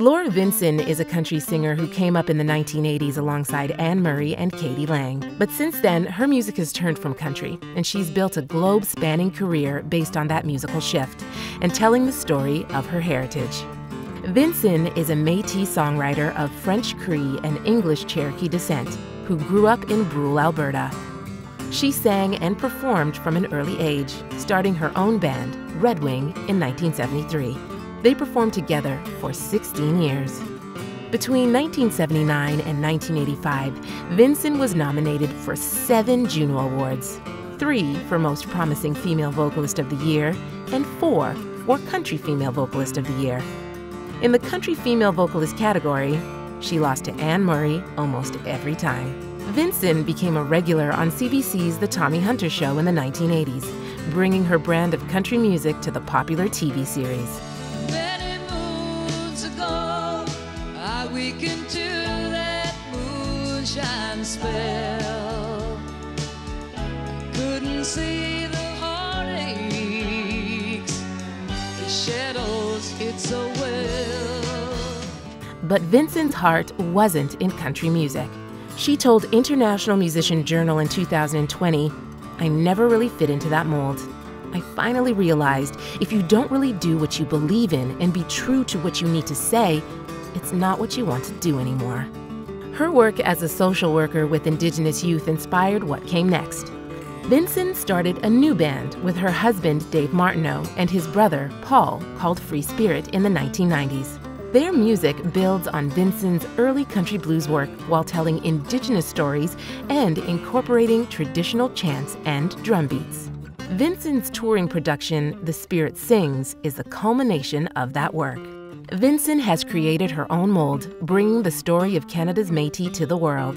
Laura Vinson is a country singer who came up in the 1980s alongside Anne Murray and k.d. lang. But since then, her music has turned from country, and she's built a globe spanning career based on that musical shift and telling the story of her heritage. Vinson is a Metis songwriter of French Cree and English Cherokee descent who grew up in Brule, Alberta. She sang and performed from an early age, starting her own band, Red Wing, in 1973. They performed together for 16 years. Between 1979 and 1985, Vinson was nominated for seven Juno Awards three for Most Promising Female Vocalist of the Year, and four for Country Female Vocalist of the Year. In the Country Female Vocalist category, she lost to Anne Murray almost every time. Vinson became a regular on CBC's The Tommy Hunter Show in the 1980s, bringing her brand of country music to the popular TV series. Spell. Couldn't see the heartaches, the shadows so well. But Vinson's heart wasn't in country music. She told International Musician Journal in 2020, I never really fit into that mold. I finally realized if you don't really do what you believe in and be true to what you need to say, it's not what you want to do anymore. Her work as a social worker with Indigenous youth inspired what came next. Vinson started a new band with her husband, Dave Martineau, and his brother, Paul, called Free Spirit in the 1990s. Their music builds on Vinson's early country blues work while telling Indigenous stories and incorporating traditional chants and drum beats. Vinson's touring production, The Spirit Sings, is the culmination of that work. Vinson has created her own mold, bringing the story of Canada's Métis to the world.